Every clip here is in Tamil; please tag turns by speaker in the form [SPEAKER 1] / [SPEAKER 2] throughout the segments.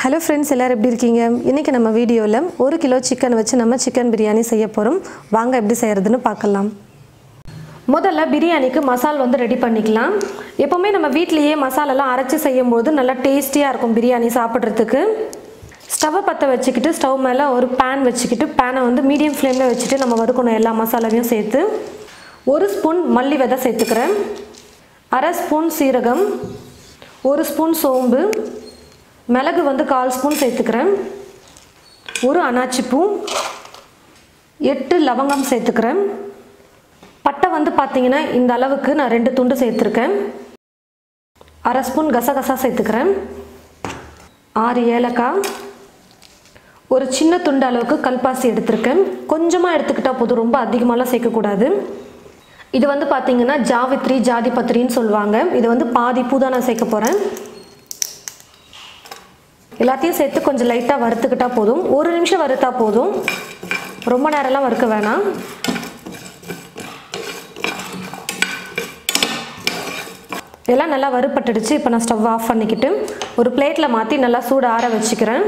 [SPEAKER 1] ஹலோ ஃப்ரெண்ட்ஸ் எல்லோரும் எப்படி இருக்கீங்க? இன்றைக்கி நம்ம வீடியோவில் ஒரு கிலோ சிக்கன் வச்சு நம்ம சிக்கன் பிரியாணி செய்ய போகிறோம் வாங்க எப்படி செய்கிறதுன்னு பார்க்கலாம். முதல்ல பிரியாணிக்கு மசால் வந்து ரெடி பண்ணிக்கலாம். எப்போவுமே நம்ம வீட்லேயே மசாலாலாம் அரைச்சி செய்யும்போது நல்லா டேஸ்டியாக இருக்கும் பிரியாணி சாப்பிட்றதுக்கு. ஸ்டவ்வை பற்ற வச்சுக்கிட்டு ஸ்டவ் மேலே ஒரு பேன் வச்சுக்கிட்டு பேனை வந்து மீடியம் ஃப்ளேமில் வச்சுட்டு நம்ம வறுக்கணும் எல்லா மசாலாவையும் சேர்த்து. ஒரு ஸ்பூன் மல்லி விதை சேர்த்துக்கிறேன். அரை ஸ்பூன் சீரகம். ஒரு ஸ்பூன் சோம்பு. மிளகு வந்து கால் ஸ்பூன் சேர்த்துக்கிறேன். ஒரு அனாச்சிப்பூ எட்டு லவங்கம் சேர்த்துக்கிறேன். பட்டை வந்து பார்த்திங்கன்னா இந்த அளவுக்கு நான் ரெண்டு துண்டு சேர்த்துருக்கேன். அரை ஸ்பூன் கசகசா சேர்த்துக்கிறேன். ஆறு ஏலக்காய். ஒரு சின்ன துண்டு அளவுக்கு கல்பாசி எடுத்திருக்கேன். கொஞ்சமாக எடுத்துக்கிட்டால் போதும் ரொம்ப அதிகமாகலாம் சேர்க்கக்கூடாது. இது வந்து பார்த்திங்கன்னா ஜாவித்ரி ஜாதி பத்திரின்னு சொல்லுவாங்க. இது வந்து பாதி பூ தான் நான் சேர்க்க போகிறேன் எல்லாத்தையும் சேர்த்து கொஞ்சம் லைட்டாக வறுத்துக்கிட்டால் போதும். ஒரு நிமிஷம் வறுத்தா போதும். ரொம்ப நேரம்லாம் வறுக்க வேணாம். எல்லாம் நல்லா வறுப்பட்டுடுச்சு இப்போ நான் ஸ்டவ் ஆஃப் பண்ணிக்கிட்டு ஒரு பிளேட்டில் மாற்றி நல்லா சூடு ஆற வச்சுக்கிறேன்.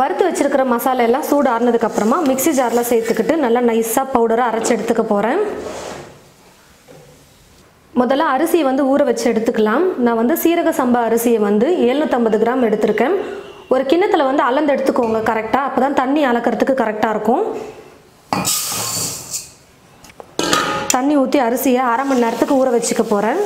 [SPEAKER 1] வறுத்து வச்சுருக்கிற மசாலா எல்லாம் சூடு ஆறுனதுக்கப்புறமா மிக்சி ஜாரில் சேர்த்துக்கிட்டு நல்லா நைஸாக பவுடராக அரைச்சி எடுத்துக்க போகிறேன் முதல்ல அரிசியை வந்து ஊற வச்சு எடுத்துக்கலாம். நான் வந்து சீரக சம்பா அரிசியை வந்து எழுநூற்றம்பது கிராம் எடுத்திருக்கேன். ஒரு கிண்ணத்தில் வந்து அளந்து எடுத்துக்கோங்க கரெக்டாக அப்போ தான் தண்ணி அளக்கிறதுக்கு கரெக்டாக இருக்கும். தண்ணி ஊற்றி அரிசியை அரை மணி நேரத்துக்கு ஊற வச்சுக்க போகிறேன்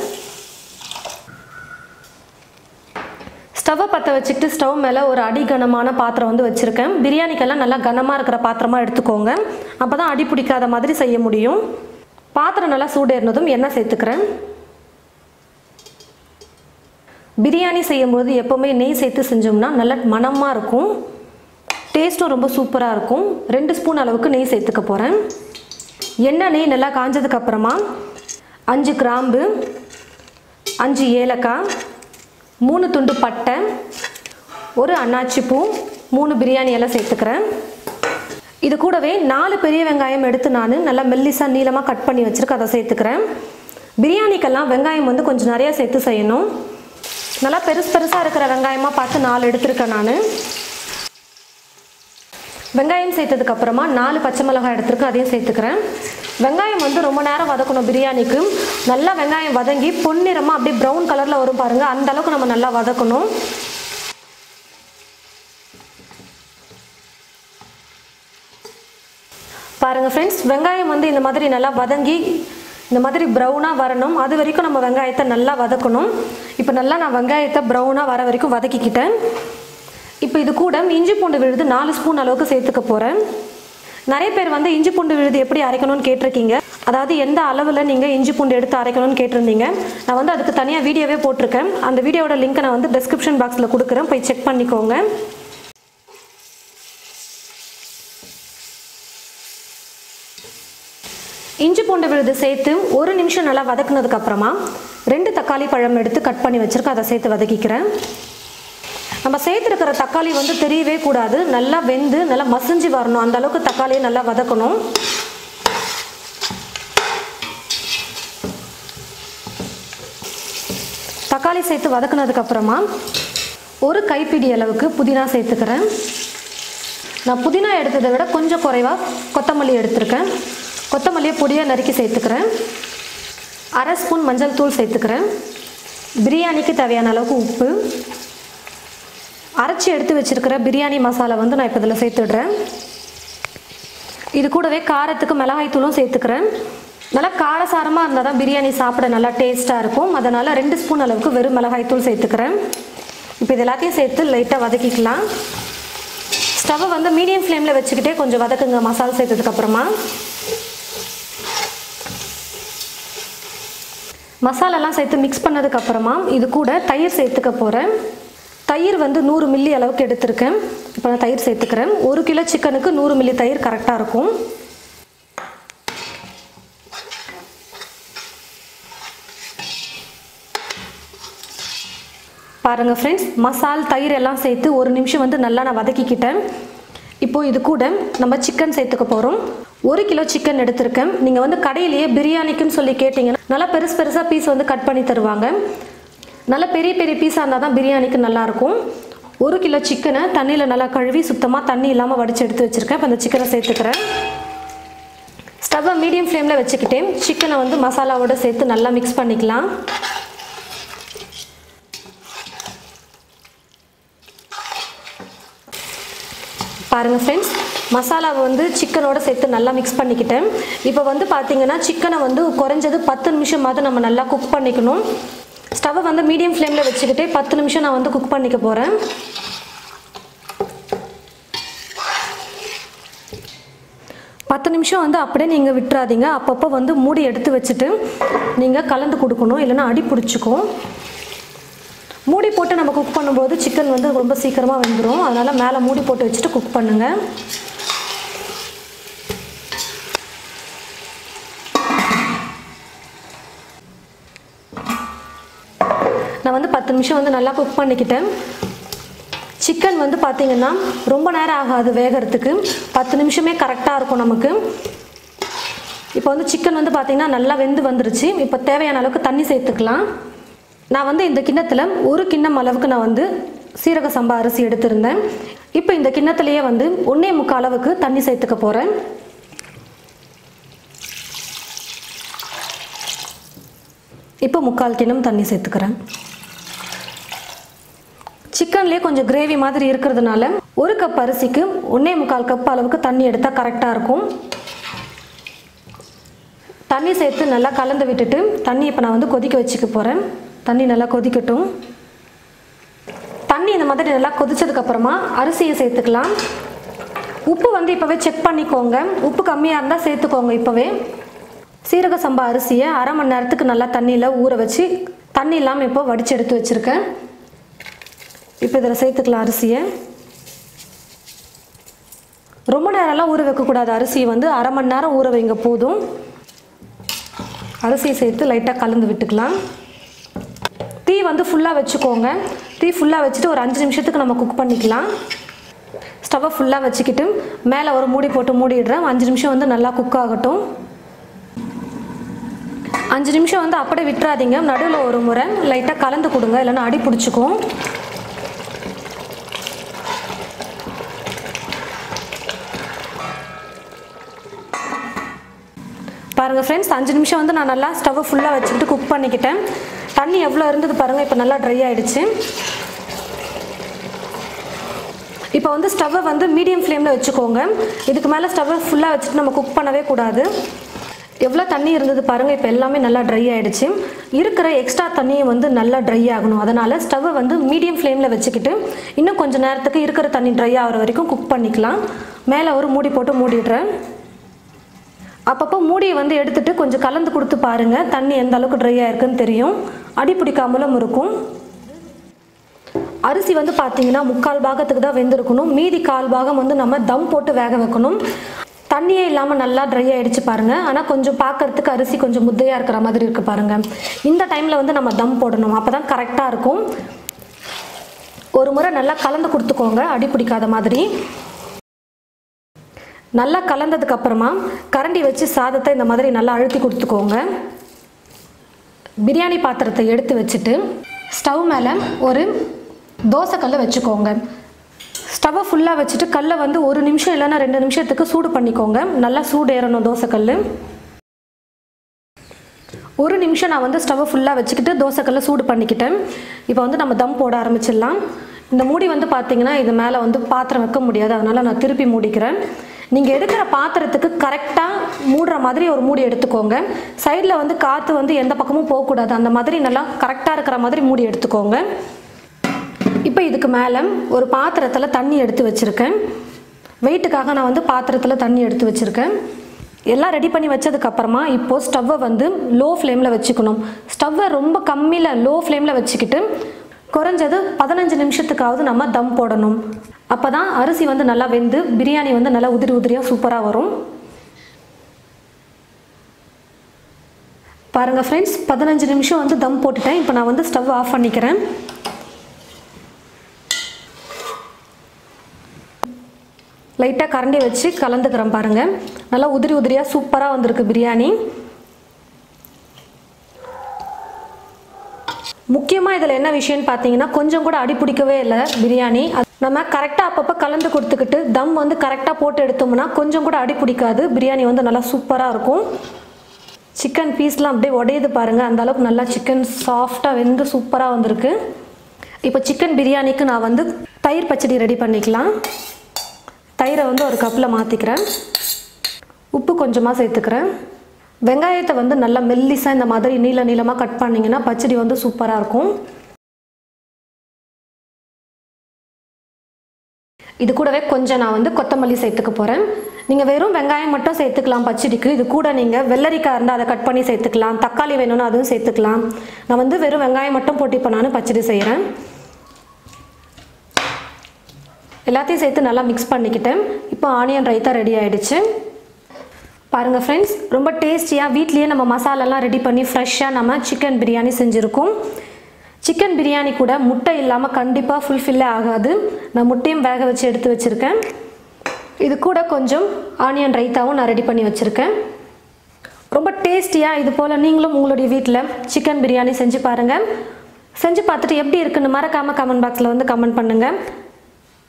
[SPEAKER 1] ஸ்டவ்வை பற்ற வச்சுக்கிட்டு ஸ்டவ் மேலே ஒரு அடி கனமான பாத்திரம் வந்து வச்சுருக்கேன். பிரியாணிக்கெல்லாம் நல்லா கனமாக இருக்கிற பாத்திரமாக எடுத்துக்கோங்க. அப்போ தான் அடி பிடிக்காத மாதிரி செய்ய முடியும். பாத்திரம் நல்லா சூடேறினதும் எண்ணெய் சேர்த்துக்கிறேன்? பிரியாணி செய்யும்போது எப்போவுமே நெய் சேர்த்து செஞ்சோம்னா நல்ல மணமாக இருக்கும். டேஸ்ட்டும் ரொம்ப சூப்பராக இருக்கும். ரெண்டு ஸ்பூன் அளவுக்கு நெய் சேர்த்துக்க போகிறேன் எண்ணெய் நெய் நல்லா காஞ்சதுக்கப்புறமா அஞ்சு கிராம்பு அஞ்சு ஏலக்காய் மூணு துண்டு பட்டை ஒரு அன்னாச்சி பூ மூணு பிரியாணி எல்லாம் சேர்த்துக்கிறேன். இது கூடவே நாலு பெரிய வெங்காயம் எடுத்து நான் நல்லா மெல்லிசாக நீளமாக கட் பண்ணி வச்சுருக்கேன் அதை சேர்த்துக்கிறேன். பிரியாணிக்கெல்லாம் வெங்காயம் வந்து கொஞ்சம் நிறையா சேர்த்து செய்யணும். நல்லா பெருசு பெருசாக இருக்கிற வெங்காயமாக பார்த்து நாலு எடுத்திருக்கேன் நான். வெங்காயம் சேர்த்ததுக்கப்புறமா நாலு பச்சை மிளகாய் எடுத்துருக்கேன் அதையும் சேர்த்துக்கிறேன். வெங்காயம் வந்து ரொம்ப நேரம் வதக்கணும் பிரியாணிக்கு. நல்லா வெங்காயம் வதங்கி பொன்னிறமாக அப்படியே ப்ரௌன் கலரில் வரும் பாருங்கள் அந்த அளவுக்கு நம்ம நல்லா வதக்கணும். பாருங்கள் ஃப்ரெண்ட்ஸ் வெங்காயம் வந்து இந்த மாதிரி நல்லா வதங்கி இந்த மாதிரி ப்ரௌனாக வரணும். அது வரைக்கும் நம்ம வெங்காயத்தை நல்லா வதக்கணும். இப்போ நல்லா நான் வெங்காயத்தை ப்ரௌனாக வர வரைக்கும் வதக்கிக்கிட்டேன். இப்போ இது கூட இஞ்சி பூண்டு விழுது நாலு ஸ்பூன் அளவுக்கு சேர்த்துக்க போகிறேன் நிறைய பேர் வந்து இஞ்சி பூண்டு விழுது எப்படி அரைக்கணும்னு கேட்டிருக்கீங்க. அதாவது எந்த அளவில் நீங்கள் இஞ்சி பூண்டு எடுத்து அரைக்கணும்னு கேட்டிருந்தீங்க. நான் வந்து அதுக்கு தனியாக வீடியோவே போட்டிருக்கேன். அந்த வீடியோட லிங்க்கை நான் வந்து டிஸ்கிரிப்ஷன் பாக்ஸில் கொடுக்குறேன். போய் செக் பண்ணிக்கோங்க. இஞ்சி பூண்டு விழுது சேர்த்து ஒரு நிமிஷம் நல்லா வதக்குனதுக்கு அப்புறமா ரெண்டு தக்காளி பழம் எடுத்து கட் பண்ணி வச்சுருக்கேன் அதை சேர்த்து வதக்கிக்கிறேன். நம்ம சேர்த்துருக்கிற தக்காளி வந்து தெரியவே கூடாது. நல்லா வெந்து நல்லா மசிஞ்சு வரணும். அந்த அளவுக்கு தக்காளியை நல்லா வதக்கணும். தக்காளி சேர்த்து வதக்குனதுக்கு அப்புறமா ஒரு கைப்பிடி அளவுக்கு புதினா சேர்த்துக்கிறேன். நான் புதினா எடுத்ததை விட கொஞ்சம் குறைவாக கொத்தமல்லி எடுத்திருக்கேன். கொத்தமல்லியை பொடியாக நறுக்கி சேர்த்துக்கிறேன். அரை ஸ்பூன் மஞ்சள் தூள் சேர்த்துக்கிறேன். பிரியாணிக்கு தேவையான அளவுக்கு உப்பு. அரைச்சி எடுத்து வச்சுருக்கிற பிரியாணி மசாலா வந்து நான் இப்போ இதில் சேர்த்துடுறேன். இது கூடவே காரத்துக்கு மிளகாய் தூளும் சேர்த்துக்கிறேன். நல்லா காரசாரமாக இருந்தால் தான் பிரியாணி சாப்பிட நல்லா டேஸ்ட்டாக இருக்கும். அதனால் ரெண்டு ஸ்பூன் அளவுக்கு வெறும் மிளகாய் தூள் சேர்த்துக்கிறேன். இப்போ இது எல்லாத்தையும் சேர்த்து லைட்டாக வதக்கிக்கலாம். ஸ்டவ்வை வந்து மீடியம் ஃப்ளேமில் வச்சுக்கிட்டே கொஞ்சம் வதக்குங்க. மசாலா சேர்த்ததுக்கப்புறமா மசாலாலாம் சேர்த்து மிக்ஸ் பண்ணதுக்கப்புறமா இது கூட தயிர் சேர்த்துக்க போகிறேன் தயிர் வந்து நூறு மில்லி அளவுக்கு எடுத்திருக்கேன். இப்போ நான் தயிர் சேர்த்துக்கிறேன். ஒரு கிலோ சிக்கனுக்கு நூறு மில்லி தயிர் கரெக்டாக இருக்கும். பாருங்கள் ஃப்ரெண்ட்ஸ் மசால் தயிர் எல்லாம் சேர்த்து ஒரு நிமிஷம் வந்து நல்லா நான் வதக்கிக்கிட்டேன். இப்போ இது கூட நம்ம சிக்கன் சேர்த்துக்க போகிறோம் ஒரு கிலோ சிக்கன் எடுத்திருக்கேன். நீங்கள் வந்து கடையிலேயே பிரியாணிக்குன்னு சொல்லி கேட்டிங்கன்னா நல்லா பெருசு பெருசாக பீஸ் வந்து கட் பண்ணி தருவாங்க. நல்லா பெரிய பெரிய பீஸாக இருந்தால் தான் பிரியாணிக்கு நல்லாயிருக்கும் ஒரு கிலோ சிக்கனை தண்ணியில் நல்லா கழுவி சுத்தமாக தண்ணி இல்லாமல் வடித்து எடுத்து வச்சுருக்கேன். இப்போ அந்த சிக்கனை சேர்த்துக்கிறேன். ஸ்டவ்வை மீடியம் ஃப்ளேமில் வச்சுக்கிட்டேன். சிக்கனை வந்து மசாலாவோடு சேர்த்து நல்லா மிக்ஸ் பண்ணிக்கலாம். பாருங்கள் ஃப்ரெண்ட்ஸ் மசாலாவை வந்து சிக்கனோட சேர்த்து நல்லா மிக்ஸ் பண்ணிக்கிட்டேன். இப்போ வந்து பார்த்தீங்கன்னா சிக்கனை வந்து குறைஞ்சது பத்து நிமிஷமாவது நம்ம நல்லா குக் பண்ணிக்கணும். ஸ்டவ்வை வந்து மீடியம் ஃப்ளேமில் வச்சுக்கிட்டே பத்து நிமிஷம் நான் வந்து குக் பண்ணிக்க போகிறேன் பத்து நிமிஷம் வந்து அப்படியே நீங்கள் விட்டுறாதீங்க. அப்பப்போ வந்து மூடி எடுத்து வச்சுட்டு நீங்கள் கலந்து கொடுக்கணும். இல்லைன்னா அடி பிடிச்சிக்கும். மூடி போட்டு நம்ம குக் பண்ணும்போது சிக்கன் வந்து ரொம்ப சீக்கிரமாக வெந்துடும் அதனால் மேலே மூடி போட்டு வச்சுட்டு குக் பண்ணுங்கள் நான் வந்து பத்து நிமிஷம் வந்து நல்லா குக் பண்ணிக்கிட்டேன். சிக்கன் வந்து பார்த்திங்கன்னா ரொம்ப நேரம் ஆகாது வேகிறதுக்கு. பத்து நிமிஷமே கரெக்டாக இருக்கும் நமக்கு. இப்போ வந்து சிக்கன் வந்து பார்த்திங்கன்னா நல்லா வெந்து வந்துருச்சு. இப்போ தேவையான அளவுக்கு தண்ணி சேர்த்துக்கலாம். நான் வந்து இந்த கிண்ணத்தில் ஒரு கிண்ணம் அளவுக்கு நான் வந்து சீரக சம்பா அரிசி எடுத்திருந்தேன். இப்போ இந்த கிண்ணத்துலேயே வந்து ஒன்றே முக்கால் அளவுக்கு தண்ணி சேர்த்துக்க போகிறேன் இப்போ முக்கால் கிண்ணம் தண்ணி சேர்த்துக்கிறேன். சிக்கன்லேயே கொஞ்சம் கிரேவி மாதிரி இருக்கிறதுனால ஒரு கப் அரிசிக்கு ஒன்றே முக்கால் கப் அளவுக்கு தண்ணி எடுத்தால் கரெக்டாக இருக்கும். தண்ணி சேர்த்து நல்லா கலந்து விட்டுட்டு தண்ணி இப்போ நான் வந்து கொதிக்க வச்சுக்க போகிறேன் தண்ணி நல்லா கொதிக்கட்டும். தண்ணி இந்த மாதிரி நல்லா கொதிச்சதுக்கப்புறமா அரிசியை சேர்த்துக்கலாம். உப்பு வந்து இப்போவே செக் பண்ணிக்கோங்க. உப்பு கம்மியாக இருந்தால் சேர்த்துக்கோங்க இப்போவே. சீரக சம்பா அரிசியை அரை மணி நேரத்துக்கு நல்லா தண்ணியில் ஊற வச்சு தண்ணி இல்லாமல் இப்போ வடித்து எடுத்து வச்சுருக்கேன். இப்போ இதில் சேர்த்துக்கலாம் அரிசியை. ரொம்ப நேரம்லாம் ஊற வைக்கக்கூடாது அரிசியை வந்து அரை மணி நேரம் ஊற வைங்க போதும். அரிசியை சேர்த்து லைட்டாக கலந்து விட்டுக்கலாம். தீ வந்து ஃபுல்லாக வச்சுக்கோங்க. தீ ஃபுல்லாக வச்சுட்டு ஒரு அஞ்சு நிமிஷத்துக்கு நம்ம குக் பண்ணிக்கலாம். ஸ்டவ்வை ஃபுல்லாக வச்சுக்கிட்டு மேலே ஒரு மூடி போட்டு மூடிடுறேன். அஞ்சு நிமிஷம் வந்து நல்லா குக் ஆகட்டும். அஞ்சு நிமிஷம் வந்து அப்படியே விட்டுறாதீங்க. நடுவில் ஒரு முறை லைட்டாக கலந்து கொடுங்க. இல்லைன்னா அடி பிடிச்சிக்கும். பாருங்கள் ஃப்ரெண்ட்ஸ் அஞ்சு நிமிஷம் வந்து நான் நல்லா ஸ்டவ்வை ஃபுல்லாக வச்சுக்கிட்டு குக் பண்ணிக்கிட்டேன். தண்ணி எவ்வளோ இருந்தது பாருங்கள் இப்போ நல்லா ட்ரை ஆகிடுச்சு இப்போ வந்து ஸ்டவ்வை வந்து மீடியம் ஃப்ளேமில் வச்சுக்கோங்க. இதுக்கு மேலே ஸ்டவ்வை ஃபுல்லாக வச்சுட்டு நம்ம குக் பண்ணவே கூடாது. எவ்வளோ தண்ணி இருந்தது பாருங்கள் இப்போ எல்லாமே நல்லா ட்ரை ஆகிடுச்சு இருக்கிற எக்ஸ்ட்ரா தண்ணியை வந்து நல்லா ட்ரை ஆகணும். அதனால் ஸ்டவ்வை வந்து மீடியம் ஃப்ளேமில் வச்சுக்கிட்டு இன்னும் கொஞ்சம் நேரத்துக்கு இருக்கிற தண்ணி ட்ரை ஆகிற வரைக்கும் குக் பண்ணிக்கலாம். மேலே ஒரு மூடி போட்டு மூடிடுறேன். அப்பப்போ மூடியை வந்து எடுத்துகிட்டு கொஞ்சம் கலந்து கொடுத்து பாருங்கள் தண்ணி எந்த அளவுக்கு ட்ரை ஆயிருக்குன்னு தெரியும். அடி பிடிக்காமலும் இருக்கும். அரிசி வந்து பார்த்தீங்கன்னா முக்கால் பாகத்துக்கு தான் வெந்திருக்கணும். மீதி கால் பாகம் வந்து நம்ம தம் போட்டு வேக வைக்கணும். தண்ணியே இல்லாமல் நல்லா ட்ரை ஆகிடுச்சு பாருங்கள் ஆனால் கொஞ்சம் பார்க்கறதுக்கு அரிசி கொஞ்சம் முத்தையாக இருக்கிற மாதிரி இருக்குது பாருங்கள் இந்த டைமில் வந்து நம்ம தம் போடணும். அப்போ தான் கரெக்டாக இருக்கும். ஒரு முறை நல்லா கலந்து கொடுத்துக்கோங்க. அடி பிடிக்காத மாதிரி. நல்லா கலந்ததுக்கு அப்புறமா கரண்டி வச்சு சாதத்தை இந்த மாதிரி நல்லா அழுத்தி கொடுத்துக்கோங்க. பிரியாணி பாத்திரத்தை எடுத்து வச்சுட்டு ஸ்டவ் மேலே ஒரு தோசைக்கல்லை வச்சுக்கோங்க. ஸ்டவ்வை ஃபுல்லாக வச்சுட்டு கல்லை வந்து ஒரு நிமிஷம் இல்லைன்னா ரெண்டு நிமிஷத்துக்கு சூடு பண்ணிக்கோங்க. நல்லா சூடு ஏறணும் தோசைக்கல் ஒரு நிமிஷம் நான் வந்து ஸ்டவ்வை ஃபுல்லாக வச்சுக்கிட்டு தோசைக்கல்லை சூடு பண்ணிக்கிட்டேன். இப்போ வந்து நம்ம தம் போட ஆரம்பிச்சிடலாம். இந்த மூடி வந்து பார்த்திங்கன்னா இது மேலே வந்து பாத்திரம் வைக்க முடியாது. அதனால் நான் திருப்பி மூடிக்கிறேன். நீங்கள் எடுக்கிற பாத்திரத்துக்கு கரெக்டாக மூடுற மாதிரி ஒரு மூடி எடுத்துக்கோங்க. சைடில் வந்து காற்று வந்து எந்த பக்கமும் போகக்கூடாது. அந்த மாதிரி நல்லா கரெக்டாக இருக்கிற மாதிரி மூடி எடுத்துக்கோங்க. இப்போ இதுக்கு மேலே ஒரு பாத்திரத்தில் தண்ணி எடுத்து வச்சுருக்கேன். வெயிட்டுக்காக நான் வந்து பாத்திரத்தில் தண்ணி எடுத்து வச்சுருக்கேன். எல்லாம் ரெடி பண்ணி வச்சதுக்கப்புறமா இப்போது ஸ்டவ்வை வந்து லோ ஃப்ளேமில் வச்சுக்கணும் ஸ்டவ்வை ரொம்ப கம்மியில் லோ ஃப்ளேமில் வச்சுக்கிட்டு குறைஞ்சது பதினஞ்சு நிமிஷத்துக்காவது நம்ம தம் போடணும். அப்போ தான் அரிசி வந்து நல்லா வெந்து பிரியாணி வந்து நல்லா உதிரி உதிரியாக சூப்பராக வரும். பாருங்கள் ஃப்ரெண்ட்ஸ் பதினஞ்சு நிமிஷம் வந்து தம் போட்டுட்டேன். இப்போ நான் வந்து ஸ்டவ் ஆஃப் பண்ணிக்கிறேன். லைட்டாக கரண்டி வச்சு கலந்துக்கிறேன் பாருங்கள் நல்லா உதிரி உதிரியாக சூப்பராக வந்திருக்கு பிரியாணி. முக்கியமாக இதில் என்ன விஷயம்னு பார்த்தீங்கன்னா கொஞ்சம் கூட அடி பிடிக்கவே இல்லை பிரியாணி. நம்ம கரெக்டாக அப்பப்போ கலந்து கொடுத்துக்கிட்டு தம் வந்து கரெக்டாக போட்டு எடுத்தோம்னா கொஞ்சம் கூட அடி பிடிக்காது. பிரியாணி வந்து நல்லா சூப்பராக இருக்கும். சிக்கன் பீஸ்லாம் அப்படியே உடையுது பாருங்கள் அந்த அளவுக்கு நல்லா சிக்கன் சாஃப்டாக வெந்து சூப்பராக வந்திருக்கு. இப்போ சிக்கன் பிரியாணிக்கு நான் வந்து தயிர் பச்சடி ரெடி பண்ணிக்கலாம். தயிரை வந்து ஒரு கப்பில் மாற்றிக்கிறேன் உப்பு கொஞ்சமாக சேர்த்துக்கிறேன். வெங்காயத்தை வந்து நல்லா மெல்லிசாக இந்த மாதிரி நீள நீளமாக கட் பண்ணிங்கன்னா பச்சடி வந்து சூப்பராக இருக்கும். இது கூடவே கொஞ்சம் நான் வந்து கொத்தமல்லி சேர்த்துக்க போகிறேன் நீங்கள் வெறும் வெங்காயம் மட்டும் சேர்த்துக்கலாம் பச்சடிக்கு. இது கூட நீங்கள் வெள்ளரிக்காய் இருந்தால் அதை கட் பண்ணி சேர்த்துக்கலாம். தக்காளி வேணும்னா அதுவும் சேர்த்துக்கலாம். நான் வந்து வெறும் வெங்காயம் மட்டும் போட்டி இப்போ பச்சடி செய்கிறேன் எல்லாத்தையும் சேர்த்து நல்லா மிக்ஸ் பண்ணிக்கிட்டேன். இப்போ ஆனியன் ரைத்தா ரெடி ஆகிடுச்சு பாருங்கள் ஃப்ரெண்ட்ஸ் ரொம்ப டேஸ்டியாக வீட்லேயே நம்ம மசாலாலாம் ரெடி பண்ணி ஃப்ரெஷ்ஷாக நம்ம சிக்கன் பிரியாணி செஞ்சுருக்கோம். சிக்கன் பிரியாணி கூட முட்டை இல்லாமல் கண்டிப்பாக ஃபுல்ஃபில்லே ஆகாது. நான் முட்டையும் வேக வச்சு எடுத்து வச்சுருக்கேன். இது கூட கொஞ்சம் ஆனியன் ரைத்தாவும் நான் ரெடி பண்ணி வச்சுருக்கேன். ரொம்ப டேஸ்டியாக இது போல் நீங்களும் உங்களுடைய வீட்டில் சிக்கன் பிரியாணி செஞ்சு பாருங்கள் செஞ்சு பார்த்துட்டு எப்படி இருக்குன்னு மறக்காமல் கமெண்ட் பாக்ஸில் வந்து கமெண்ட் பண்ணுங்கள்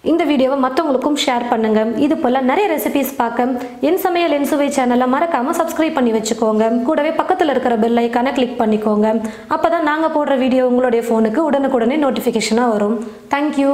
[SPEAKER 1] இந்த வீடியோவை மற்றவங்களுக்கும் ஷேர் பண்ணுங்கள் இது போல் நிறைய ரெசிபிஸ் பார்க்க என் சமையல் என் சுவை சேனலை மறக்காமல் சப்ஸ்கிரைப் பண்ணி வச்சுக்கோங்க. கூடவே பக்கத்தில் இருக்கிற பெல் ஐக்கானை கிளிக் பண்ணிக்கோங்க. அப்போ தான் நாங்கள் போடுற வீடியோ உங்களுடைய ஃபோனுக்கு உடனுக்குடனே நோட்டிஃபிகேஷனாக வரும். தேங்க்யூ